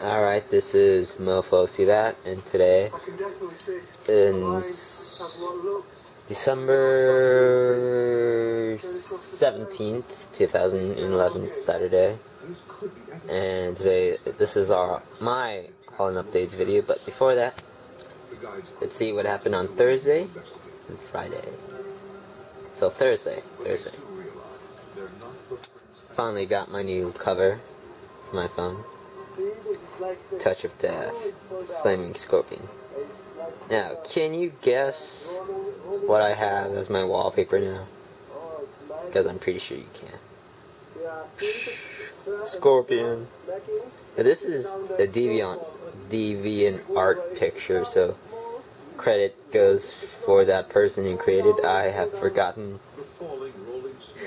Alright, this is Mofo, see that? And today, in December 17th, 2011, Saturday. And today, this is our my All Updates video, but before that, let's see what happened on Thursday and Friday. So Thursday, Thursday. Finally got my new cover for my phone. Touch of Death, Flaming Scorpion. Now, can you guess what I have as my wallpaper now? Because I'm pretty sure you can. Scorpion. Now, this is a Deviant, DeviantArt picture, so credit goes for that person who created. I have forgotten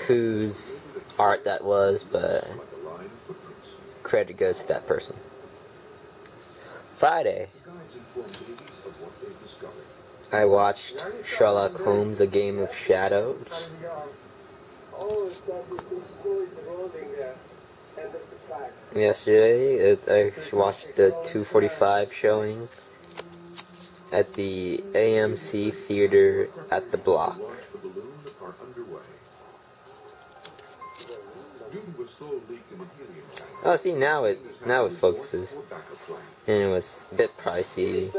whose art that was, but credit goes to that person. Friday, I watched Sherlock Holmes: A Game of Shadows. Yesterday, I watched the 2:45 showing at the AMC Theater at the Block. Oh, see now it now it focuses, and it was a bit pricey,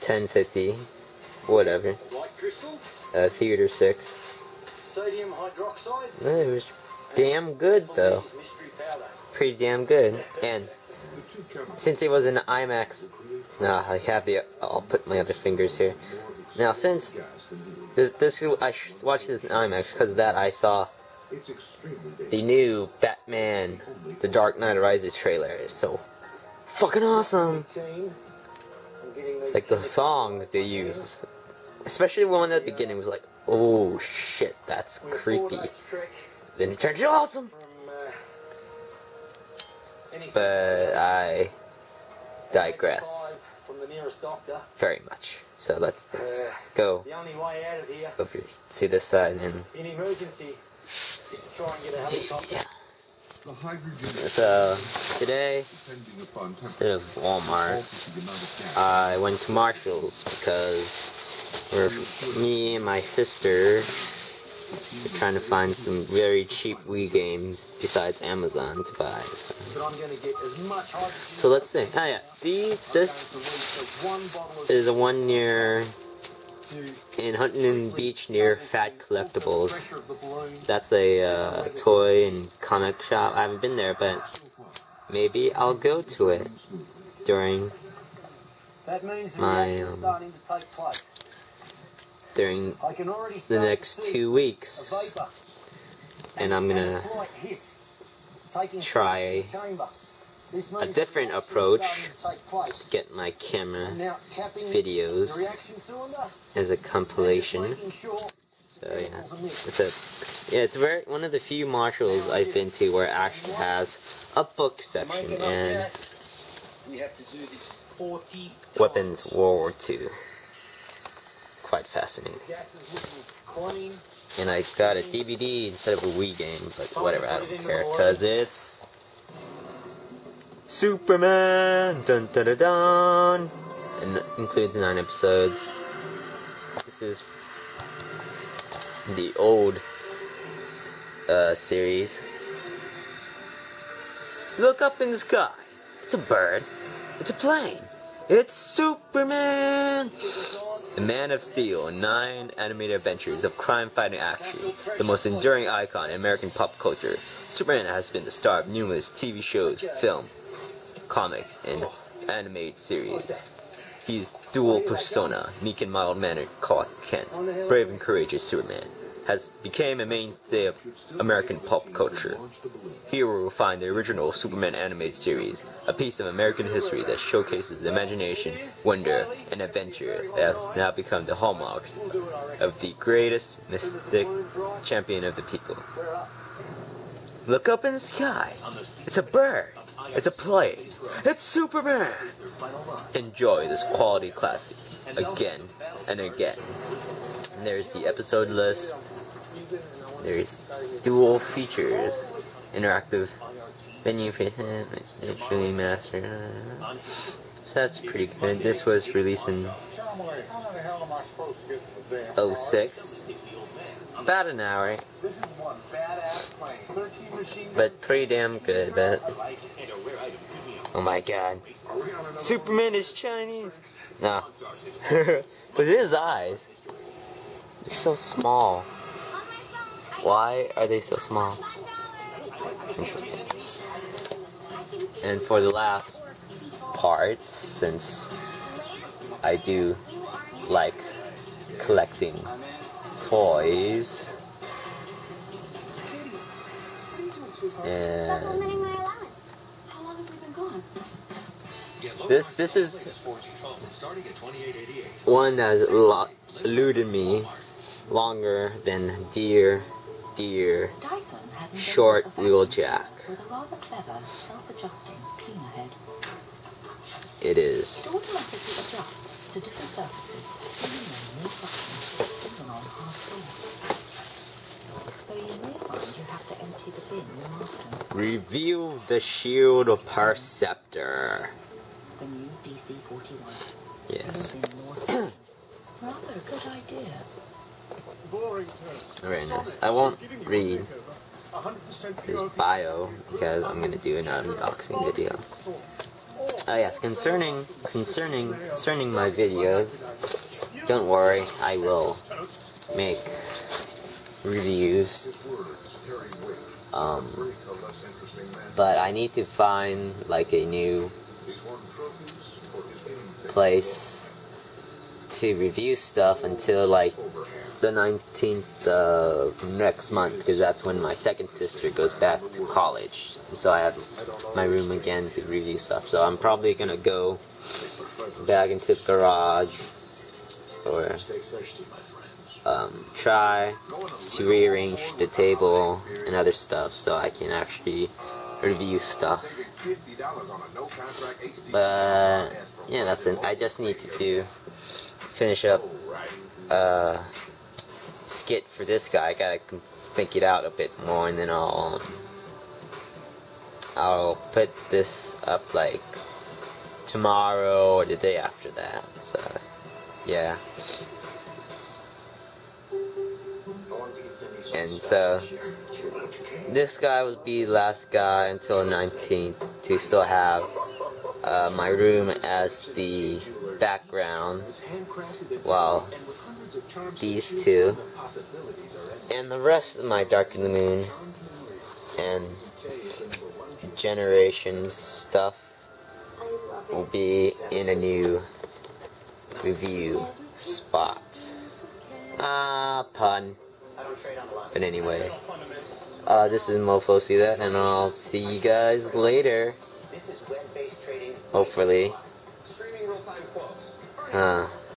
ten fifty, whatever. Uh, Theater six. Sodium hydroxide. It was damn good though, pretty damn good. And since it was an IMAX, now I have the. I'll put my other fingers here. Now since this this I watched this in IMAX because of that I saw the new Batman The Dark Knight Rises trailer is so fucking awesome. Like the songs they use, especially the one at the beginning was like, oh shit, that's creepy. Then it turns awesome. But I digress. Very much. So let's, let's go over see this side and yeah. Uh, so today, instead of Walmart, I went to Marshalls because we're me and my sister are trying to find some very cheap Wii games besides Amazon to buy. So, so let's see. Oh yeah, the this is a one near in Huntington Beach near Fat Collectibles. That's a uh, toy and comic shop. I haven't been there, but maybe I'll go to it during my um, during the next two weeks, and I'm gonna try a different approach to get my camera videos as a compilation. So yeah, it's a yeah, it's very one of the few Marshalls I've been to where it actually has a book section and weapons World War II. Quite fascinating. And I got a DVD instead of a Wii game, but whatever, I don't care, because it's Superman! Dun dun dun dun! And includes nine episodes. This is the old uh, series. Look up in the sky. It's a bird. It's a plane. It's Superman! The Man of Steel, nine animated adventures of crime fighting action, the most enduring icon in American pop culture. Superman has been the star of numerous TV shows, film, comics, and animated series. He's dual persona, meek and mild-mannered Clark Kent, brave and courageous Superman, has become a mainstay of American pop culture. Here we will find the original Superman animated series, a piece of American history that showcases the imagination, wonder, and adventure that has now become the hallmarks of the greatest mystic champion of the people. Look up in the sky. It's a bird. It's a play. It's Superman. Enjoy this quality classic again and again. And there's the episode list. There's dual features, interactive Venue facing actually master. So that's pretty good. This was released in 06. About an hour. But pretty damn good, but Oh my god. Superman is Chinese. No. but his eyes they're so small. Why are they so small? Interesting. And for the last part, since I do like collecting toys, this this is one that has eluded me longer than dear, dear, short wheeljack. It is. Reveal the shield of Perceptor. The new DC-41. Yes. Rather good idea. Very nice. I won't read his bio because I'm gonna do an unboxing video. Oh yes, concerning concerning concerning my videos, don't worry, I will make reviews. Um, but I need to find like a new place to review stuff until like the 19th of next month because that's when my second sister goes back to college. And so I have my room again to review stuff. So I'm probably gonna go back into the garage or um, try to rearrange the table and other stuff so I can actually review stuff. But yeah, that's it. I just need to do finish up uh, skit for this guy. I gotta think it out a bit more, and then I'll um, I'll put this up like tomorrow or the day after that. So yeah. And so this guy will be the last guy until 19th to still have uh, my room as the background while these two and the rest of my Dark of the Moon and Generations stuff will be in a new review spot. Ah, pun. But anyway, uh, this is Mofo, see that? And I'll see you guys later. Hopefully. Huh.